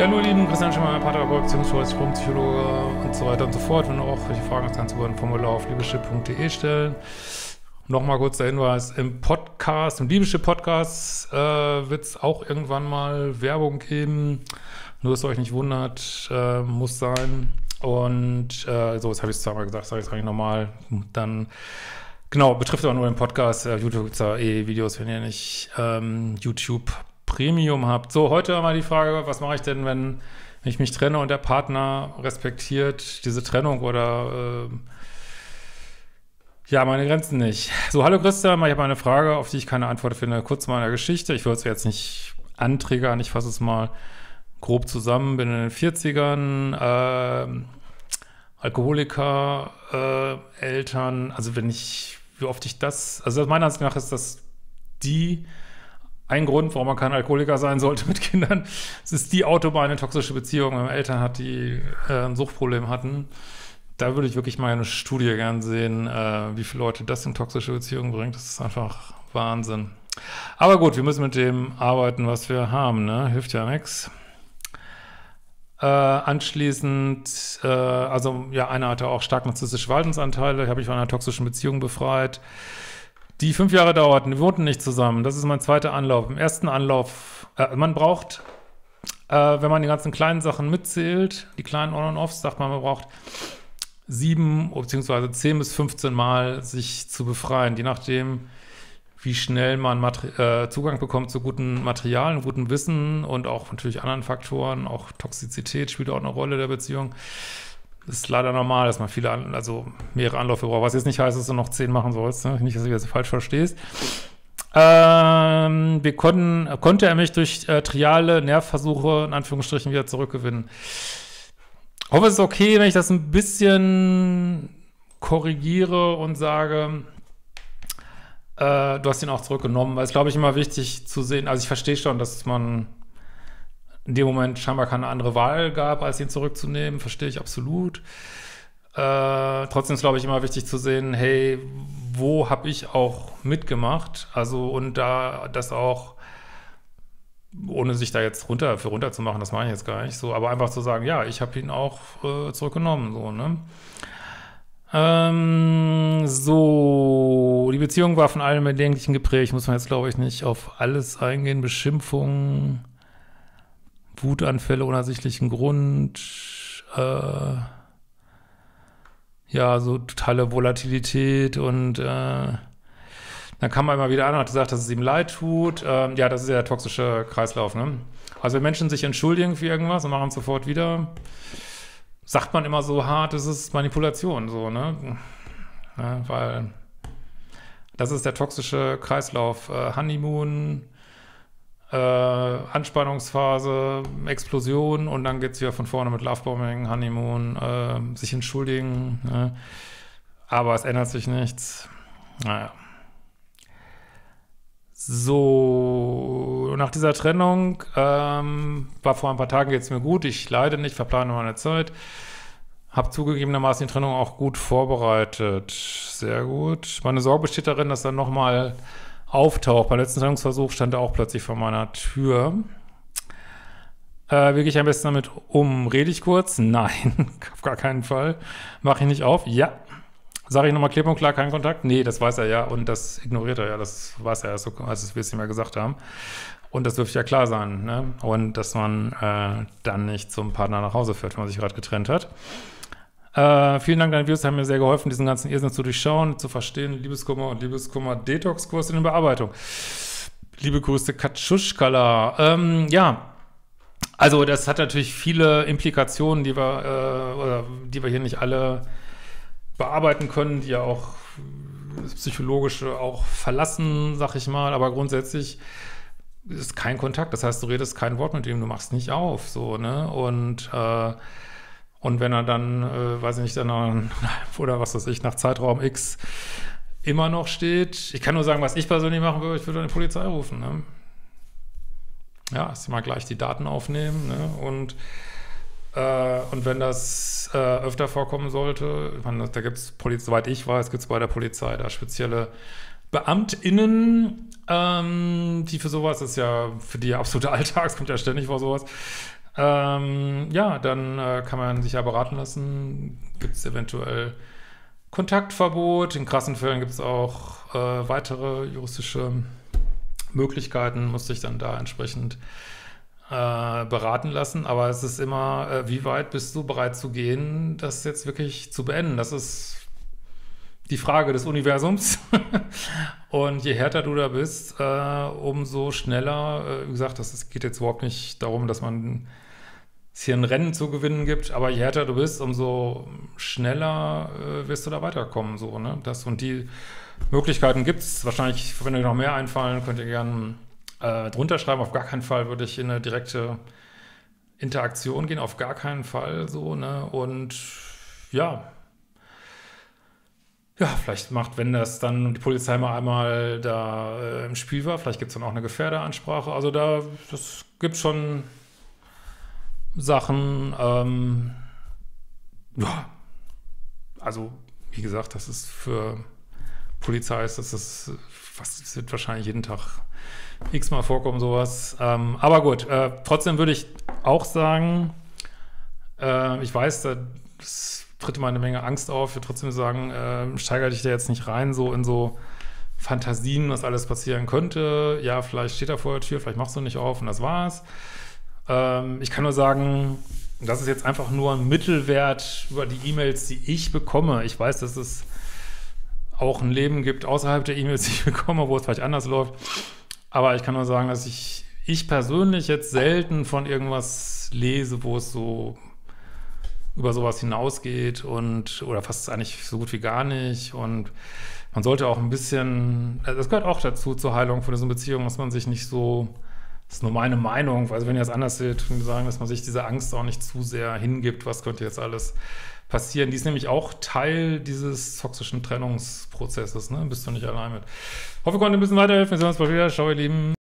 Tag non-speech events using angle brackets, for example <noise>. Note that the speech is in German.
Ja, hallo Lieben, Christian Schimmer, Paartherapeut, Beziehungscoach, Psychologe und so weiter und so fort. Wenn du auch welche Fragen hast, kannst du über ein Formular auf liebeschip.de stellen. Nochmal kurz der Hinweis, im Podcast, im Liebeschip-Podcast äh, wird es auch irgendwann mal Werbung geben. Nur, dass ihr euch nicht wundert, äh, muss sein. Und äh, so, jetzt habe ich es zweimal gesagt, sage ich es nochmal. Dann, genau, betrifft aber nur den Podcast. Äh, YouTube gibt es ja eh Videos, wenn ihr nicht ähm, YouTube Premium habt. So, heute mal die Frage, was mache ich denn, wenn ich mich trenne und der Partner respektiert diese Trennung oder äh, ja, meine Grenzen nicht. So, hallo Christian, ich habe eine Frage, auf die ich keine Antwort finde. Kurz mal eine Geschichte. Ich würde es jetzt nicht anträgern, ich fasse es mal grob zusammen. Bin in den 40ern, äh, Alkoholiker, äh, Eltern, also wenn ich, wie oft ich das, also meiner Ansicht nach ist das die ein Grund, warum man kein Alkoholiker sein sollte mit Kindern. Es ist die Autobahn eine toxische Beziehung, wenn man Eltern hat, die äh, ein Suchtproblem hatten. Da würde ich wirklich mal eine Studie gern sehen, äh, wie viele Leute das in toxische Beziehungen bringt. Das ist einfach Wahnsinn. Aber gut, wir müssen mit dem arbeiten, was wir haben, ne? Hilft ja nichts. Äh, anschließend, äh, also ja, einer hatte auch stark narzisstische Verhaltensanteile, habe ich von einer toxischen Beziehung befreit die fünf Jahre dauerten. Wir wohnten nicht zusammen. Das ist mein zweiter Anlauf. Im ersten Anlauf, äh, man braucht, äh, wenn man die ganzen kleinen Sachen mitzählt, die kleinen On- und Offs, sagt man, man braucht sieben beziehungsweise zehn bis 15 Mal sich zu befreien, je nachdem, wie schnell man Mater äh, Zugang bekommt zu guten Materialien, gutem Wissen und auch natürlich anderen Faktoren. Auch Toxizität spielt auch eine Rolle der Beziehung ist leider normal, dass man viele, also mehrere Anläufe braucht. Was jetzt nicht heißt, dass du noch zehn machen sollst. Ne? Nicht, dass du das falsch verstehst. Ähm, wir konnten, konnte er mich durch äh, triale Nervversuche in Anführungsstrichen wieder zurückgewinnen. Ich hoffe, es ist okay, wenn ich das ein bisschen korrigiere und sage, äh, du hast ihn auch zurückgenommen, weil es, glaube ich, immer wichtig zu sehen, also ich verstehe schon, dass man in dem Moment scheinbar keine andere Wahl gab, als ihn zurückzunehmen, verstehe ich absolut. Äh, trotzdem ist, glaube ich, immer wichtig zu sehen, hey, wo habe ich auch mitgemacht? Also, und da das auch, ohne sich da jetzt runter für runter zu machen, das meine ich jetzt gar nicht so, aber einfach zu sagen, ja, ich habe ihn auch äh, zurückgenommen, so, ne? Ähm, so, die Beziehung war von allem Erdenklichen geprägt. Muss man jetzt, glaube ich, nicht auf alles eingehen. Beschimpfungen, Wutanfälle ohne ersichtlichen Grund, äh, ja, so totale Volatilität und äh, dann kam er immer wieder an und hat gesagt, dass es ihm leid tut. Ähm, ja, das ist ja der toxische Kreislauf, ne? Also wenn Menschen sich entschuldigen für irgendwas und machen es sofort wieder, sagt man immer so hart, es ist Manipulation, so, ne? Ja, weil das ist der toxische Kreislauf. Äh, Honeymoon, äh, Anspannungsphase, Explosion und dann geht's wieder von vorne mit Lovebombing, Honeymoon, äh, sich entschuldigen. Ne? Aber es ändert sich nichts. Naja. So, nach dieser Trennung ähm, war vor ein paar Tagen geht's mir gut. Ich leide nicht, verplane meine Zeit. Hab zugegebenermaßen die Trennung auch gut vorbereitet. Sehr gut. Meine Sorge besteht darin, dass dann nochmal auftaucht. Beim letzten Trennungsversuch stand er auch plötzlich vor meiner Tür. Äh, wie gehe ich am besten damit um? Rede ich kurz? <laughs> Nein, auf gar keinen Fall. Mache ich nicht auf? Ja. Sage ich nochmal klipp und klar, keinen Kontakt? Nee, das weiß er ja und das ignoriert er ja. Das weiß er ja, als wir es nicht mehr gesagt haben. Und das dürfte ja klar sein. Ne? Und dass man äh, dann nicht zum Partner nach Hause fährt, wenn man sich gerade getrennt hat. Äh, vielen Dank, deine Videos haben mir sehr geholfen, diesen ganzen Irrsinn zu durchschauen, zu verstehen. Liebeskummer und Liebeskummer-Detox-Kurs in Bearbeitung. Liebe Grüße, Katschuschkala. Ähm, ja, also das hat natürlich viele Implikationen, die wir, äh, oder die wir hier nicht alle bearbeiten können, die ja auch das Psychologische auch verlassen, sag ich mal. Aber grundsätzlich ist kein Kontakt. Das heißt, du redest kein Wort mit ihm, du machst nicht auf, so, ne? Und äh, und wenn er dann, äh, weiß ich nicht, dann <laughs> oder was weiß ich, nach Zeitraum X immer noch steht, ich kann nur sagen, was ich persönlich machen würde, ich würde eine Polizei rufen. Ne? Ja, sie mal gleich die Daten aufnehmen ne? und äh, und wenn das äh, öfter vorkommen sollte, ich meine, da gibt es, soweit ich weiß, gibt es bei der Polizei da spezielle BeamtInnen, ähm, die für sowas, das ist ja für die absolute <laughs> Alltags, kommt ja ständig vor sowas, ähm, ja, dann äh, kann man sich ja beraten lassen. Gibt es eventuell Kontaktverbot? In krassen Fällen gibt es auch äh, weitere juristische Möglichkeiten, muss sich dann da entsprechend äh, beraten lassen. Aber es ist immer, äh, wie weit bist du bereit zu gehen, das jetzt wirklich zu beenden? Das ist die Frage des Universums. <laughs> und je härter du da bist, äh, umso schneller, äh, wie gesagt, das, das geht jetzt überhaupt nicht darum, dass man es hier ein Rennen zu gewinnen gibt, aber je härter du bist, umso schneller äh, wirst du da weiterkommen. So, ne? das, und die Möglichkeiten gibt es. Wahrscheinlich, wenn euch noch mehr einfallen, könnt ihr gerne äh, drunter schreiben. Auf gar keinen Fall würde ich in eine direkte Interaktion gehen, auf gar keinen Fall so, ne? Und ja, ja, vielleicht macht, wenn das dann die Polizei mal einmal da äh, im Spiel war, vielleicht gibt es dann auch eine Gefährderansprache. Also da, das gibt schon Sachen, ähm, ja, also wie gesagt, das ist für Polizei ist das, ist, was wird wahrscheinlich jeden Tag x-mal vorkommen, sowas. Ähm, aber gut, äh, trotzdem würde ich auch sagen, äh, ich weiß, da tritt immer eine Menge Angst auf. Ich trotzdem sagen, äh, steigere dich da jetzt nicht rein, so in so Fantasien, was alles passieren könnte. Ja, vielleicht steht er vor der Tür, vielleicht machst du nicht auf und das war's. Ähm, ich kann nur sagen, das ist jetzt einfach nur ein Mittelwert über die E-Mails, die ich bekomme. Ich weiß, dass es auch ein Leben gibt außerhalb der E-Mails, die ich bekomme, wo es vielleicht anders läuft. Aber ich kann nur sagen, dass ich, ich persönlich jetzt selten von irgendwas lese, wo es so über sowas hinausgeht und oder fast eigentlich so gut wie gar nicht. Und man sollte auch ein bisschen, das gehört auch dazu zur Heilung von diesen Beziehungen, dass man sich nicht so, das ist nur meine Meinung, also wenn ihr das anders seht, würde ich sagen, dass man sich diese Angst auch nicht zu sehr hingibt, was könnte jetzt alles passieren. Die ist nämlich auch Teil dieses toxischen Trennungsprozesses, ne? Bist du nicht allein mit. Hoffe, ich konnte ein bisschen weiterhelfen. Wir sehen uns bald wieder. Ciao, ihr Lieben.